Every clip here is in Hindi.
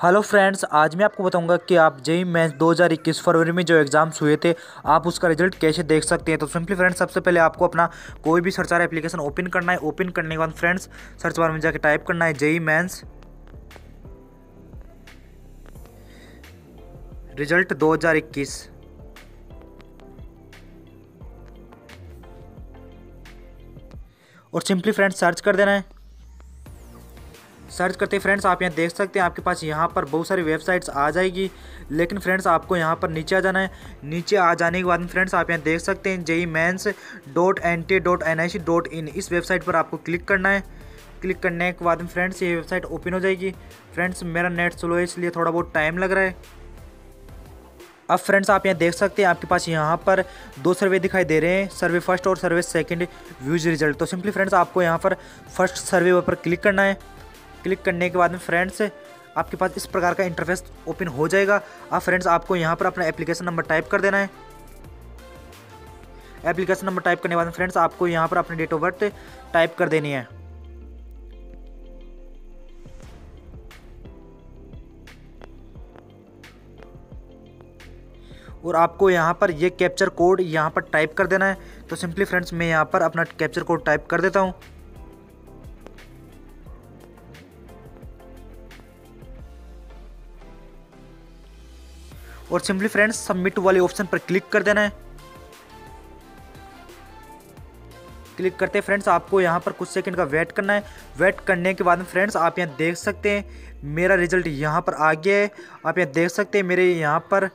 हेलो फ्रेंड्स, आज मैं आपको बताऊँगा कि आप जेई मैच 2021 फरवरी में जो एग्ज़ाम्स हुए थे, आप उसका रिज़ल्ट कैसे देख सकते हैं? तो सिंपली फ्रेंड्स, सबसे पहले आपको अपना कोई भी सर्च एप्लीकेशन ओपन करना है। ओपन करने के बाद फ्रेंड्स, सर्च बार में जाकर टाइप करना है जेई मैंस। रिज़ल्ट 2021 और सिंपली फ्रेंड्स, सर्च कर देना है। सर्च करते हैं फ्रेंड्स, आप यहाँ देख सकते हैं, आपके पास यहाँ पर बहुत सारी वेबसाइट्स आ जाएगी। लेकिन फ्रेंड्स, आपको यहाँ पर नीचे आ जाना है। नीचे आ जाने के बाद फ्रेंड्स, आप यहाँ देख सकते हैं JEE mains dot N T dot N I C dot in. इस वेबसाइट पर आपको क्लिक करना है। क्लिक करने के बाद फ्रेंड्स, ये वेबसाइट ओपन हो जाएगी। फ्रेंड्स, मेरा नेट स्लो है, इसलिए थोड़ा बहुत टाइम लग रहा है। अब फ्रेंड्स, आप यहाँ देख सकते हैं, आपके पास यहाँ पर दो सर्वे दिखाई दे रहे हैं। सर्वे फ़र्स्ट और सर्वे सेकंड व्यूज़ रिज़ल्ट। तो सिंपली फ्रेंड्स, आपको यहाँ पर फ़र्स्ट सर्वे पर क्लिक करना है। क्लिक करने के बाद में फ्रेंड्स, आपके पास इस प्रकार का इंटरफेस ओपन हो जाएगा। अब फ्रेंड्स, आपको यहाँ पर अपना एप्लीकेशन नंबर टाइप कर देना है। एप्लीकेशन नंबर टाइप करने के बाद फ्रेंड्स, आपको यहाँ पर अपनी डेट ऑफ़ बर्थ टाइप कर देनी है। और आपको यहाँ पर ये कैप्चर कोड यहाँ पर टाइप कर देना है। तो सिंपली फ्रेंड्स, मैं यहाँ पर अपना कैप्चर कोड टाइप कर देता हूँ। और सिंपली फ्रेंड्स सबमिट वाले ऑप्शन पर क्लिक कर देना है। क्लिक करते हैं फ्रेंड्स आपको यहाँ पर कुछ सेकंड का वेट करना है। वेट करने के बाद में फ्रेंड्स आप यहाँ देख सकते हैं, मेरा रिज़ल्ट यहाँ पर आ गया है। आप यहाँ देख सकते हैं, मेरे यहाँ पर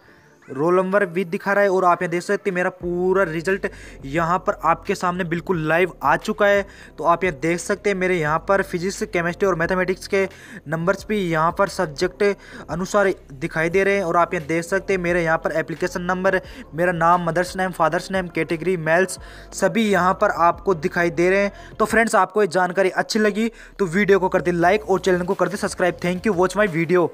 रोल नंबर भी दिखा रहा है और आप यहाँ देख सकते हैं, मेरा पूरा रिज़ल्ट यहाँ पर आपके सामने बिल्कुल लाइव आ चुका है। तो आप यहाँ देख सकते हैं, मेरे यहाँ पर फिजिक्स केमिस्ट्री और मैथमेटिक्स के नंबर्स भी यहाँ पर सब्जेक्ट अनुसार दिखाई दे रहे हैं। और आप यहाँ देख सकते हैं, मेरे यहाँ पर एप्लीकेशन नंबर मेरा नाम mother's name father's name category males सभी यहाँ पर आपको दिखाई दे रहे हैं। तो फ्रेंड्स आपको ये जानकारी अच्छी लगी तो वीडियो को कर दे लाइक और चैनल को कर दे subscribe thank you watch my video